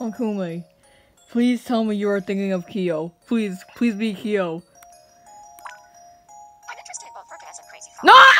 Akume, please tell me you are thinking of Kyo. Please, please be Kyo. No!